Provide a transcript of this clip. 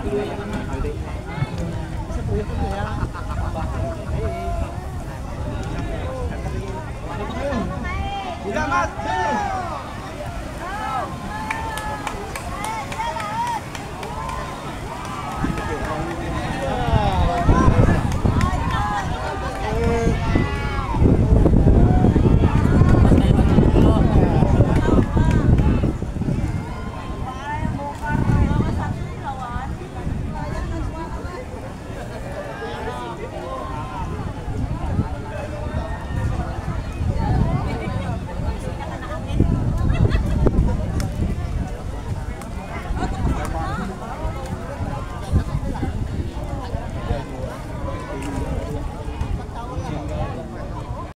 Tidak, Mas.